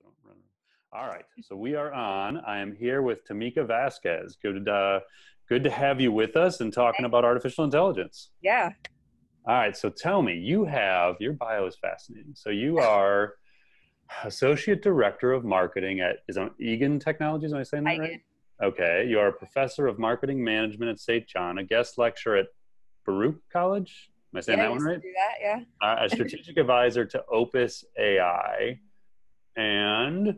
so run. All right, so we are on. I am here with Tameka Vasquez. Good, uh, good to have you with us and talking about artificial intelligence. Yeah. All right, so tell me, you have your bio is fascinating. So you are associate director of marketing at is it Egan Technologies. Am I saying that Egan. right? Okay, you are a professor of marketing management at St. John, a guest lecturer at Baruch College. Am I saying yeah, that one right? Do that, yeah. uh, a strategic advisor to Opus AI, and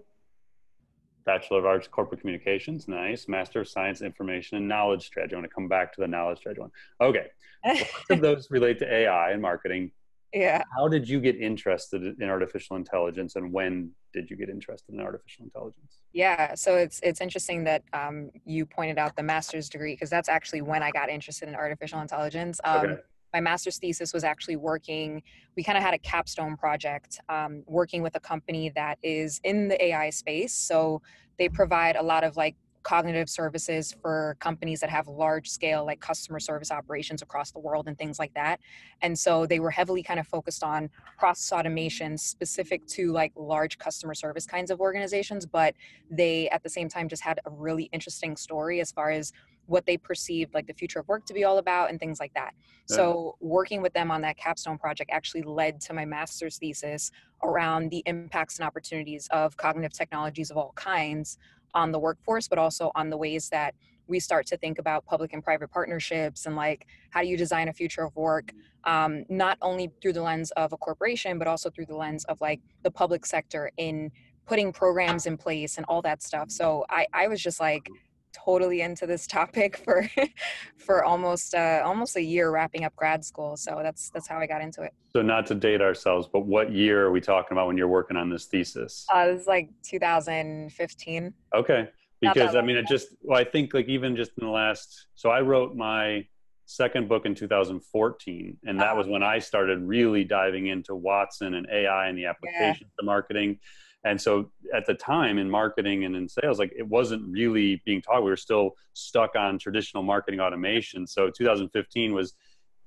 Bachelor of Arts Corporate Communications. Nice. Master of Science Information and Knowledge Strategy. I want to come back to the knowledge strategy one. Okay. Lots of those relate to AI and marketing. yeah. How did you get interested in artificial intelligence, and when did you get interested in artificial intelligence? Yeah. So it's it's interesting that um, you pointed out the master's degree because that's actually when I got interested in artificial intelligence. Um, Okay. My master's thesis was actually working. We kind of had a capstone project um, working with a company that is in the AI space. So they provide a lot of like cognitive services for companies that have large scale like customer service operations across the world and things like that and so they were heavily kind of focused on process automation specific to like large customer service kinds of organizations but they at the same time just had a really interesting story as far as what they perceived like the future of work to be all about and things like that. Yeah. so working with them on that capstone project actually led to my master's thesis around the impacts and opportunities of cognitive technologies of all kinds on the workforce but also on the ways that we start to think about public and private partnerships and like how do you design a future of work um, not only through the lens of a corporation but also through the lens of like the public sector in putting programs in place and all that stuff. So i, I was just like totally into this topic for for almost uh, almost a year wrapping up grad school so that's that's how i got into it So, not to date ourselves, but what year are we talking about when you're working on this thesis? uh, it was like 2015 Okay. Because I mean, it just, well, I think like even just in the last, so I wrote my second book in 2014, and that Uh-huh. was when I started really diving into Watson and AI and the applications to marketing. And so at the time in marketing and in sales, like it wasn't really being taught. We were still stuck on traditional marketing automation. So 2015 was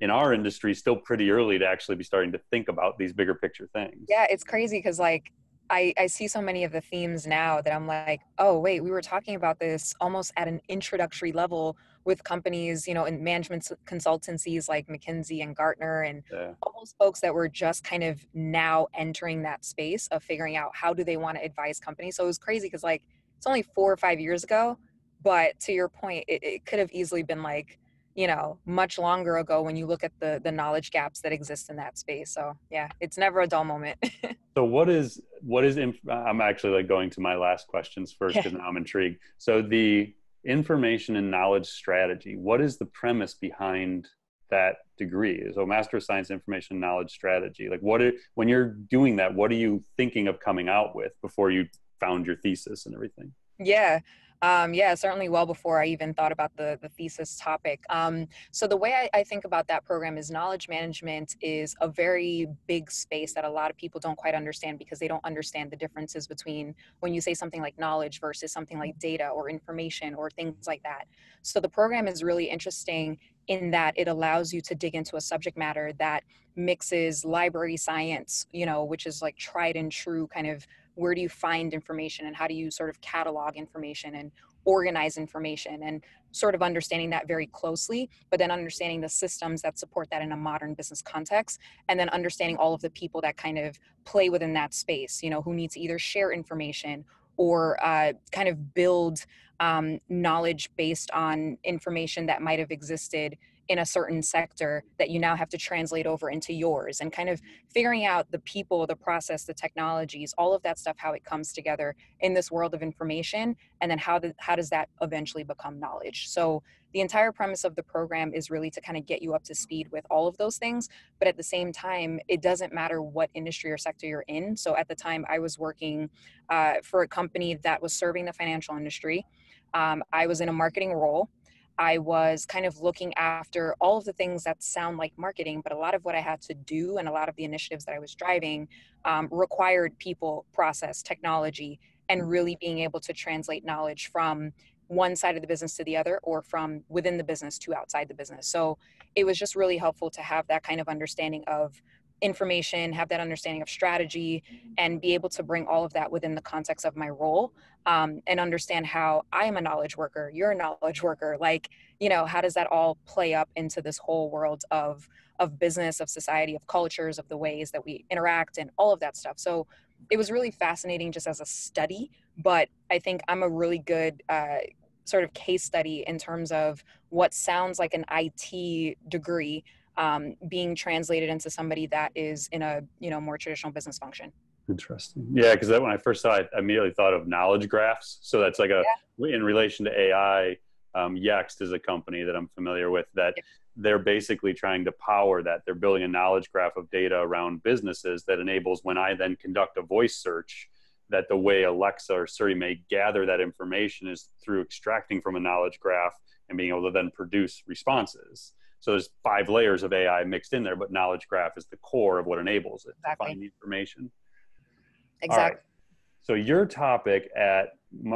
in our industry still pretty early to actually be starting to think about these bigger picture things. yeah it's crazy because like I, I see so many of the themes now that I'm like, oh wait, we were talking about this almost at an introductory level with companies, you know, in management consultancies like McKinsey and Gartner and Yeah. all those folks that were just kind of now entering that space of figuring out how do they want to advise companies. So it was crazy because like it's only four or five years ago, but to your point, it, it could have easily been like, you know, much longer ago when you look at the the knowledge gaps that exist in that space. So yeah, it's never a dull moment. So what is what is inf- I'm actually like going to my last questions first Yeah. because now I'm intrigued. So the information and knowledge strategy, what is the premise behind that degree? So Master of Science Information and Knowledge Strategy. Like what are, when you're doing that, what are you thinking of coming out with before you found your thesis and everything? Yeah. Um, yeah, certainly well before I even thought about the, the thesis topic. Um, so the way I, I think about that program is knowledge management is a very big space that a lot of people don't quite understand because they don't understand the differences between when you say something like knowledge versus something like data or information or things like that. So the program is really interesting in that it allows you to dig into a subject matter that mixes library science, you know, which is like tried and true kind of where do you find information and how do you sort of catalog information and organize information and sort of understanding that very closely but then understanding the systems that support that in a modern business context and then understanding all of the people that kind of play within that space you know who need to either share information or uh, kind of build um, knowledge based on information that might have existed in a certain sector that you now have to translate over into yours and kind of figuring out the people, the process, the technologies, all of that stuff, how it comes together in this world of information, and then how, the, how does that eventually become knowledge. So the entire premise of the program is really to kind of get you up to speed with all of those things, but at the same time, it doesn't matter what industry or sector you're in. So at the time, I was working uh, for a company that was serving the financial industry. Um, I was in a marketing role. I was kind of looking after all of the things that sound like marketing, but a lot of what I had to do and a lot of the initiatives that I was driving um, required people, process, technology, and really being able to translate knowledge from one side of the business to the other or from within the business to outside the business. So it was just really helpful to have that kind of understanding of information, have that understanding of strategy, and be able to bring all of that within the context of my role um, and understand how I am a knowledge worker, you're a knowledge worker. Like, you know, how does that all play up into this whole world of of business, of society, of cultures, of the ways that we interact, and all of that stuff. So it was really fascinating just as a study. But I think I'm a really good uh, sort of case study in terms of what sounds like an IT degree um, being translated into somebody that is in a you know more traditional business function. Interesting. Yeah, because when I first saw it, I immediately thought of knowledge graphs. So that's like a yeah. in relation to AI. Um, Yext is a company that I'm familiar with that yeah. they're basically trying to power that. They're building a knowledge graph of data around businesses that enables when I then conduct a voice search, that the way Alexa or Siri may gather that information is through extracting from a knowledge graph and being able to then produce responses. So there's five layers of AI mixed in there, but knowledge graph is the core of what enables it exactly. to find the information. Exactly. Right. So your topic at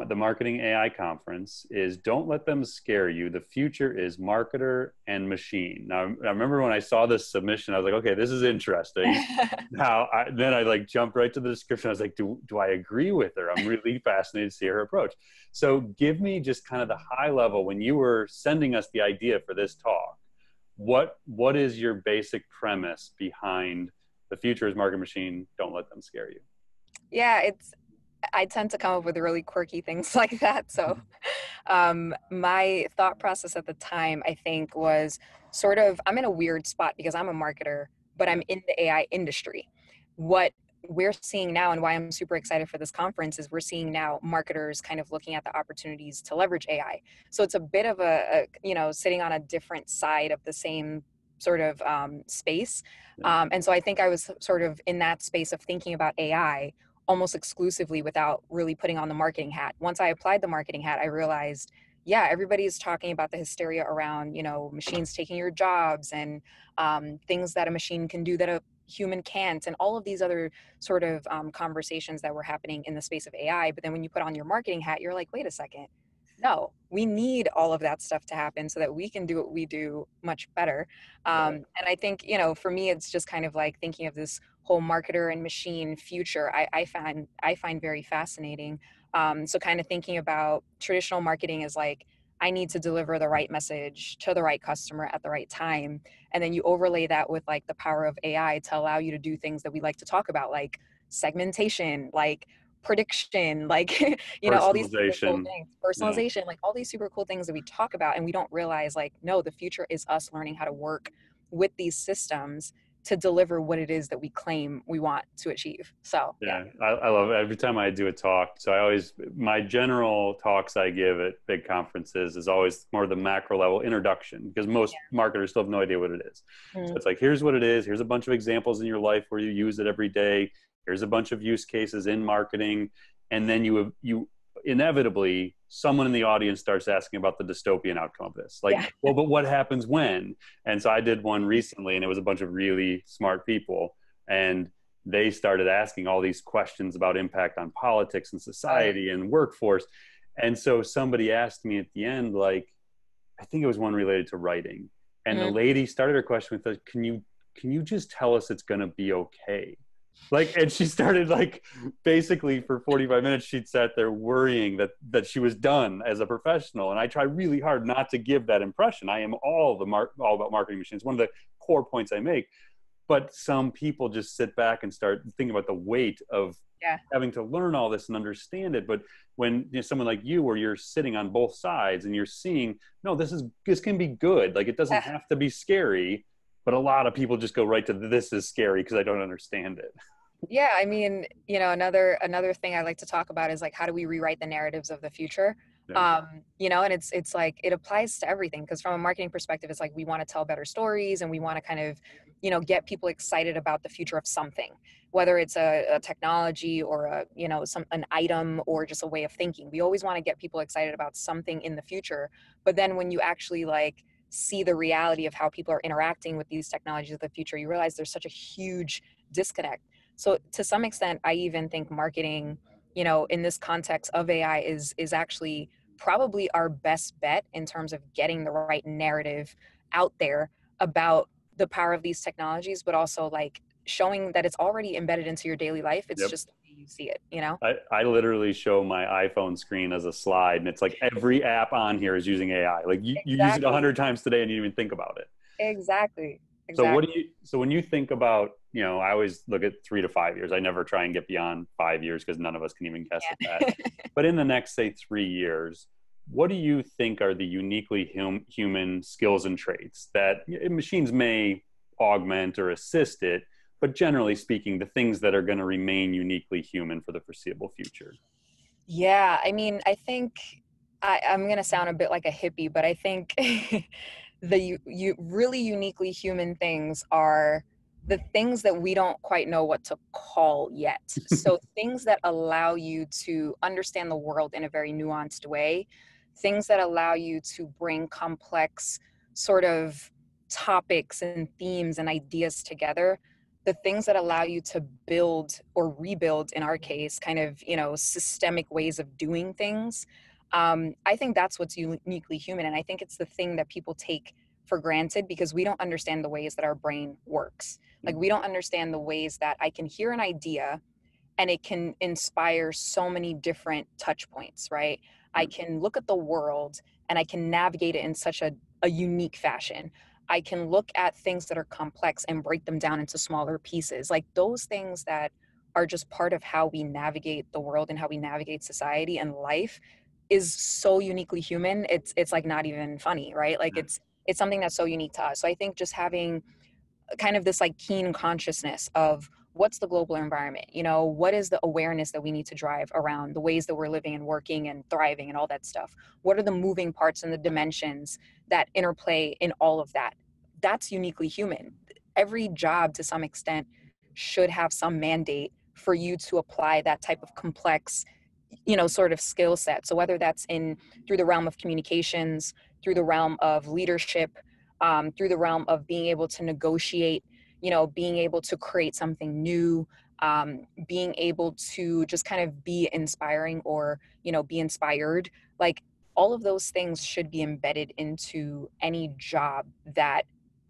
the Marketing AI conference is don't let them scare you. The future is marketer and machine. Now, I remember when I saw this submission, I was like, okay, this is interesting. now, I, then I like jumped right to the description. I was like, do, do I agree with her? I'm really fascinated to see her approach. So give me just kind of the high level when you were sending us the idea for this talk what what is your basic premise behind the future is market machine don't let them scare you? Yeah it's i tend to come up with really quirky things like that so um, my thought process at the time i think was sort of i'm in a weird spot because i'm a marketer but i'm in the ai industry. What we're seeing now and why I'm super excited for this conference is we're seeing now marketers kind of looking at the opportunities to leverage AI. So it's a bit of a, a you know, sitting on a different side of the same sort of um, space. Um, and so I think I was sort of in that space of thinking about AI almost exclusively without really putting on the marketing hat. Once I applied the marketing hat, I realized yeah everybody's talking about the hysteria around you know machines taking your jobs and um, things that a machine can do that a human can't and all of these other sort of um, conversations that were happening in the space of ai but then when you put on your marketing hat you're like wait a second. No we need all of that stuff to happen so that we can do what we do much better. Um, and i think you know for me it's just kind of like thinking of this whole marketer and machine future i, I find i find very fascinating. Um, so kind of thinking about traditional marketing is like I need to deliver the right message to the right customer at the right time. And then you overlay that with like the power of AI to allow you to do things that we like to talk about, like segmentation, like prediction, like, you know, all these super cool things, personalization, yeah. like all these super cool things that we talk about. And we don't realize, like, no, the future is us learning how to work with these systems to deliver what it is that we claim we want to achieve. So yeah, yeah. I, I, love it. every time I do a talk. So I always my general talks I give at big conferences is always more of the macro level introduction because most yeah. marketers still have no idea what it is. Mm-hmm. So it's like here's what it is. Here's a bunch of examples in your life where you use it every day. Here's a bunch of use cases in marketing, and then you you inevitably someone in the audience starts asking about the dystopian outcome of this. Like yeah. well but what happens when? And so i did one recently and it was a bunch of really smart people and they started asking all these questions about impact on politics and society and workforce. And so somebody asked me at the end like i think it was one related to writing. And mm-hmm. the lady started her question with like can you can you just tell us it's going to be okay like and she started like basically for 45 minutes she'd sat there worrying that that she was done as a professional. And i try really hard not to give that impression. I am all the mar- all about marketing machines one of the core points i make. But some people just sit back and start thinking about the weight of yeah. having to learn all this and understand it. But when you know, someone like you where you're sitting on both sides and you're seeing no this is this can be good. Like it doesn't yeah. have to be scary but a lot of people just go right to this is scary because i don't understand it. Yeah i mean you know another another thing i like to talk about is like how do we rewrite the narratives of the future? Yeah. um you know and it's it's like it applies to everything because from a marketing perspective it's like we want to tell better stories and we want to kind of you know get people excited about the future of something whether it's a, a technology or a you know some an item or just a way of thinking. We always want to get people excited about something in the future but then when you actually like see the reality of how people are interacting with these technologies of the future you realize there's such a huge disconnect so to some extent i even think marketing you know in this context of ai is is actually probably our best bet in terms of getting the right narrative out there about the power of these technologies but also like showing that it's already embedded into your daily life. It's yep. just see it, you know? I, I literally show my iPhone screen as a slide and it's like every app on here is using AI. Like you, exactly. you use it a hundred times today and you even think about it. Exactly. exactly. So what do you, so when you think about, you know, I always look at three to five years. I never try and get beyond five years because none of us can even guess yeah. at that. but in the next, say three years, what do you think are the uniquely hum, human skills and traits that machines may augment or assist it but generally speaking the things that are going to remain uniquely human for the foreseeable future yeah i mean i think I, i'm going to sound a bit like a hippie but i think the you, you really uniquely human things are the things that we don't quite know what to call yet. so things that allow you to understand the world in a very nuanced way, things that allow you to bring complex sort of topics and themes and ideas together the things that allow you to build or rebuild in our case kind of you know systemic ways of doing things um, i think that's what's uniquely human and i think it's the thing that people take for granted because we don't understand the ways that our brain works. Like we don't understand the ways that i can hear an idea and it can inspire so many different touch points right? I can look at the world and I can navigate it in such a, a unique fashion. I can look at things that are complex and break them down into smaller pieces. Like those things that are just part of how we navigate the world and how we navigate society and life is so uniquely human. It's it's like not even funny, right? Like mm. it's it's something that's so unique to us. So I think just having uh, kind of this like keen consciousness of what's the global environment? You know what is the awareness that we need to drive around the ways that we're living and working and thriving and all that stuff? What are the moving parts and the dimensions that interplay in all of that? That's uniquely human. Every job to some extent should have some mandate for you to apply that type of complex you know sort of skill set. So whether that's in through the realm of communications through the realm of leadership um, through the realm of being able to negotiate you know being able to create something new um, being able to just kind of be inspiring or you know be inspired like all of those things should be embedded into any job that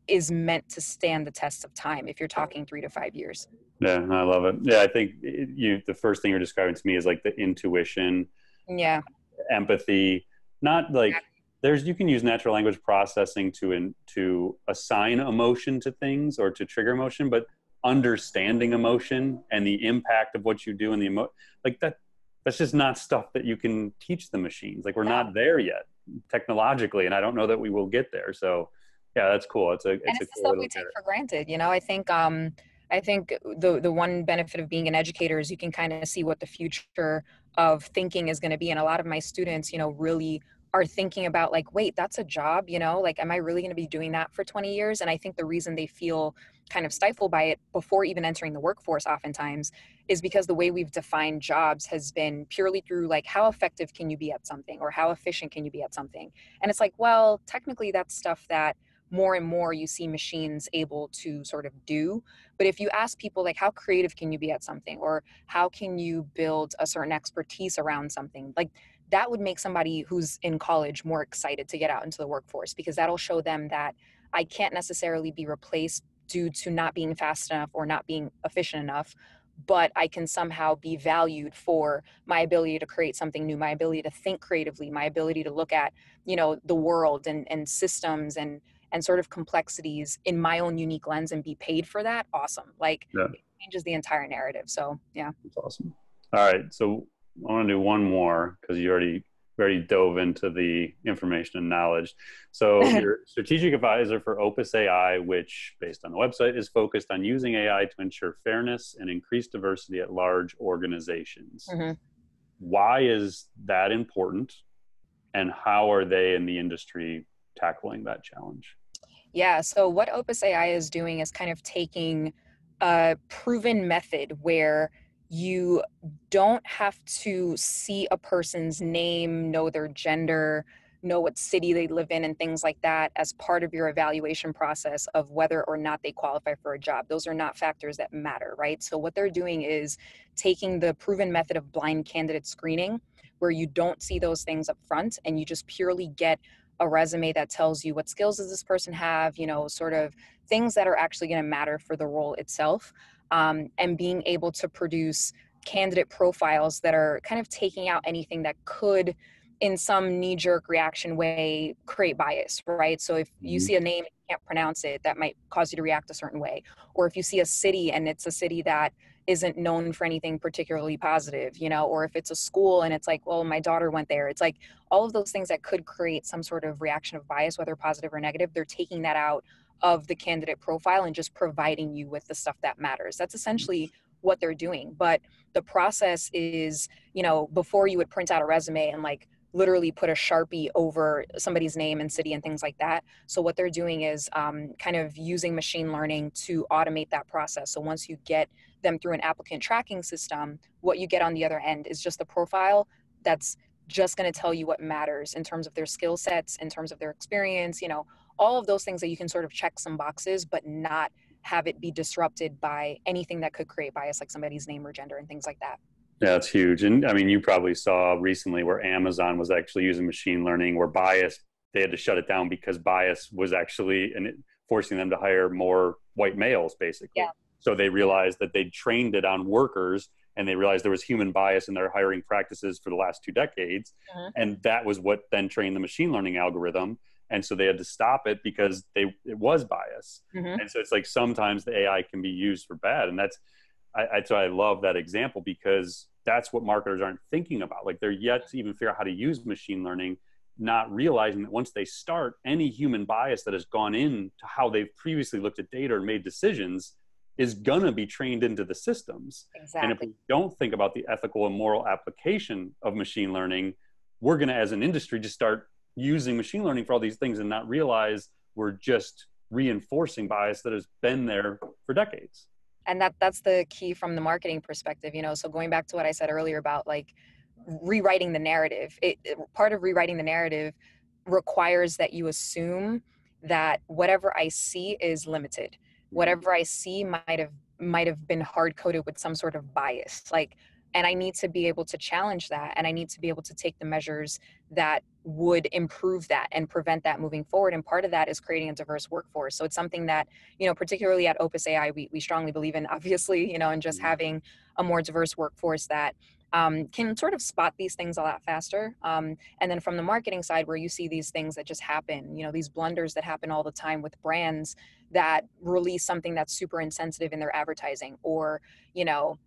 is meant to stand the test of time if you're talking three to five years. Yeah i love it. Yeah i think you the first thing you're describing to me is like the intuition yeah. empathy not like there's you can use natural language processing to in, to assign emotion to things or to trigger emotion but understanding emotion and the impact of what you do and the emo like that that's just not stuff that you can teach the machines. Like we're yeah. not there yet technologically and i don't know that we will get there. So yeah that's cool. It's a it's, and it's a cool stuff we take for granted you know? I think um i think the the one benefit of being an educator is you can kind of see what the future of thinking is going to be. And a lot of my students you know really are thinking about like wait that's a job you know like am i really going to be doing that for 20 years? And i think the reason they feel kind of stifled by it before even entering the workforce oftentimes is because the way we've defined jobs has been purely through like how effective can you be at something or how efficient can you be at something? And it's like well technically that's stuff that more and more you see machines able to sort of do but if you ask people like how creative can you be at something? or how can you build a certain expertise around something? like that would make somebody who's in college more excited to get out into the workforce because that'll show them that I can't necessarily be replaced due to not being fast enough or not being efficient enough but I can somehow be valued for my ability to create something new, my ability to think creatively, my ability to look at, you know, the world and, and systems and and sort of complexities in my own unique lens and be paid for that. Awesome. Like yeah. it changes the entire narrative. So yeah. That's awesome. All right. So I want to do one more because you already already dove into the information and knowledge. So your strategic advisor for Opus AI, which based on the website is focused on using AI to ensure fairness and increase diversity at large organizations. Mm-hmm. Why is that important? And how are they in the industry tackling that challenge? Yeah, so what Opus AI is doing is kind of taking a proven method where you don't have to see a person's name, know their gender, know what city they live in, and things like that as part of your evaluation process of whether or not they qualify for a job. Those are not factors that matter, right? So, what they're doing is taking the proven method of blind candidate screening, where you don't see those things up front and you just purely get a resume that tells you what skills does this person have, you know, sort of things that are actually going to matter for the role itself, um, and being able to produce candidate profiles that are kind of taking out anything that could in some knee jerk reaction way create bias, right? So if you mm-hmm. see a name and you can't pronounce it, that might cause you to react a certain way. Or if you see a city and it's a city that isn't known for anything particularly positive, you know, or if it's a school and it's like, well, my daughter went there. It's like all of those things that could create some sort of reaction of bias, whether positive or negative, they're taking that out of the candidate profile and just providing you with the stuff that matters. That's essentially what they're doing. But the process is, you know, before you would print out a resume and like literally put a sharpie over somebody's name and city and things like that so what they're doing is um, kind of using machine learning to automate that process so once you get them through an applicant tracking system what you get on the other end is just a profile that's just going to tell you what matters in terms of their skill sets in terms of their experience you know all of those things that you can sort of check some boxes but not have it be disrupted by anything that could create bias like somebody's name or gender and things like that yeah, it's huge. And I mean, you probably saw recently where Amazon was actually using machine learning, where bias, they had to shut it down because bias was actually and forcing them to hire more white males, basically. Yeah. So they realized that they'd trained it on workers and they realized there was human bias in their hiring practices for the last two decades. Uh-huh. And that was what then trained the machine learning algorithm. And so they had to stop it because they it was bias. Mm-hmm. And so it's like sometimes the AI can be used for bad. And that's I, I, so I love that example because that's what marketers aren't thinking about. Like they're yet to even figure out how to use machine learning, not realizing that once they start, any human bias that has gone into how they've previously looked at data or made decisions is going to be trained into the systems. Exactly. And if we don't think about the ethical and moral application of machine learning, we're going to, as an industry, just start using machine learning for all these things and not realize we're just reinforcing bias that has been there for decades. And that that's the key from the marketing perspective you know so going back to what i said earlier about like rewriting the narrative it, it, part of rewriting the narrative requires that you assume that whatever i see is limited. Whatever i see might have might have been hard coded with some sort of bias. Like and i need to be able to challenge that and i need to be able to take the measures that would improve that and prevent that moving forward and part of that is creating a diverse workforce so it's something that you know particularly at opus ai we, we strongly believe in obviously you know and just mm-hmm. having a more diverse workforce that um, can sort of spot these things a lot faster. Um, and then from the marketing side, where you see these things that just happen, you know, these blunders that happen all the time with brands that release something that's super insensitive in their advertising, or, you know,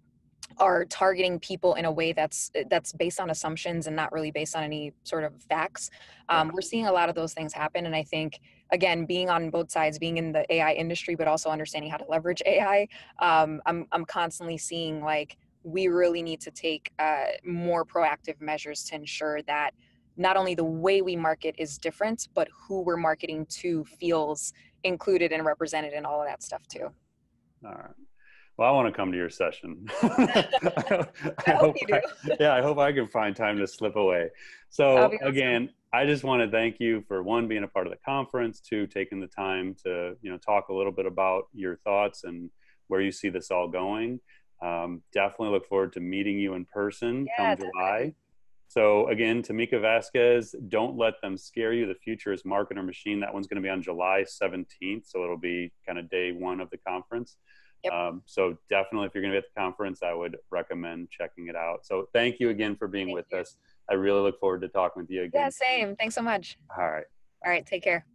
are targeting people in a way that's eh, that's based on assumptions and not really based on any sort of facts um, we're seeing a lot of those things happen and i think again being on both sides being in the ai industry but also understanding how to leverage ai um, I'm, I'm constantly seeing like we really need to take uh, more proactive measures to ensure that not only the way we market is different but who we're marketing to feels included and represented in all of that stuff too. All right well, I want to come to your session. I, I hope I, yeah, I hope I can find time to slip away. So awesome. again, I just want to thank you for one being a part of the conference, two taking the time to you know talk a little bit about your thoughts and where you see this all going. Um, definitely look forward to meeting you in person yeah, come July. So again, Tameka Vasquez, don't let them scare you. The future is marketer machine. That one's going to be on July 17th, so it'll be kind of day one of the conference. Yep. Um, so definitely, if you're going to be at the conference, I would recommend checking it out. So thank you again for being thank with you. us. I really look forward to talking with you again. Yeah, same. Thanks so much. All right. All right. Take care.